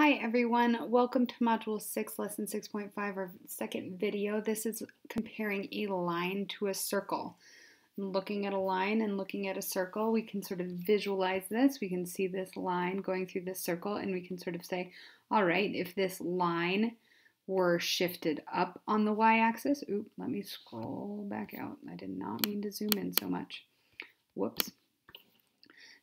Hi everyone, welcome to Module 6, Lesson 6.5, our second video. This is comparing a line to a circle. Looking at a line and looking at a circle, we can sort of visualize this. We can see this line going through this circle and we can sort of say, all right, if this line were shifted up on the y-axis, oop, let me scroll back out. I did not mean to zoom in so much. Whoops.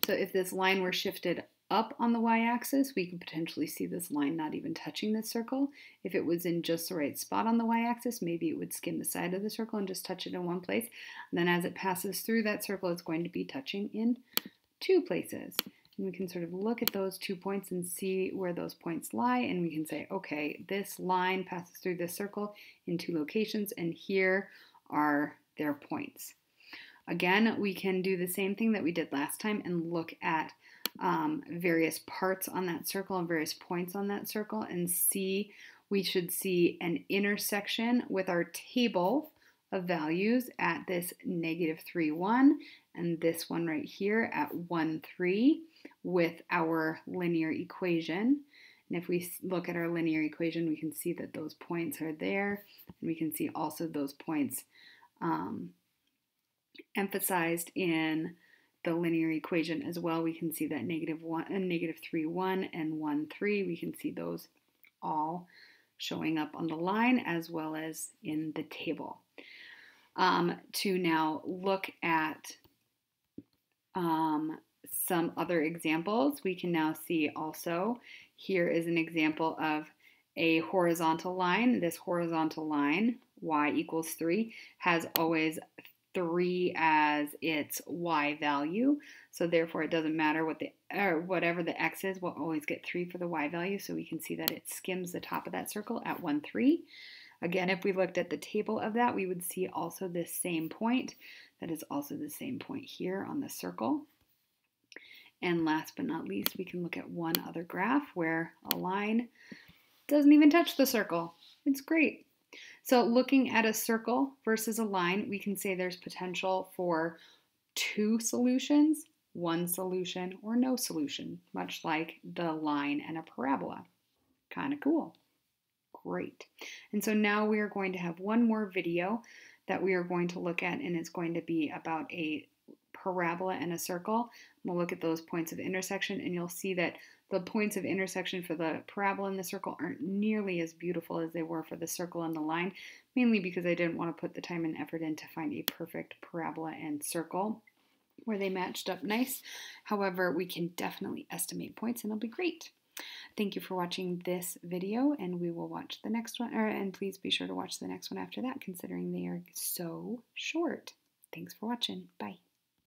So if this line were shifted up on the y-axis, we could potentially see this line not even touching the circle. If it was in just the right spot on the y-axis, maybe it would skim the side of the circle and just touch it in one place. And then as it passes through that circle, it's going to be touching in two places. And we can sort of look at those two points and see where those points lie. And we can say, okay, this line passes through this circle in two locations, and here are their points. Again, we can do the same thing that we did last time and look at um, various parts on that circle and various points on that circle and see, we should see an intersection with our table of values at this negative 3, 1 and this one right here at 1, 3 with our linear equation. And if we look at our linear equation, we can see that those points are there. And we can see also those points um, emphasized in the linear equation as well, we can see that negative one and uh, negative 3, 1 and 1, 3. We can see those all showing up on the line as well as in the table. Um, to now look at um, some other examples, we can now see also here is an example of a horizontal line. This horizontal line, y equals 3, has always 3 as its y value. So therefore it doesn't matter what the or whatever the x is, we'll always get 3 for the y value. So we can see that it skims the top of that circle at 1, 3. Again, if we looked at the table of that, we would see also this same point. That is also the same point here on the circle. And last but not least, we can look at one other graph where a line doesn't even touch the circle. It's great. So looking at a circle versus a line, we can say there's potential for two solutions, one solution, or no solution, much like the line and a parabola. Kind of cool. Great. And so now we are going to have one more video that we are going to look at, and it's going to be about a parabola and a circle. We'll look at those points of intersection, and you'll see that the points of intersection for the parabola and the circle aren't nearly as beautiful as they were for the circle and the line, mainly because I didn't want to put the time and effort in to find a perfect parabola and circle where they matched up nice. However, we can definitely estimate points and it'll be great. Thank you for watching this video and we will watch the next one, or, and please be sure to watch the next one after that considering they are so short. Thanks for watching. Bye.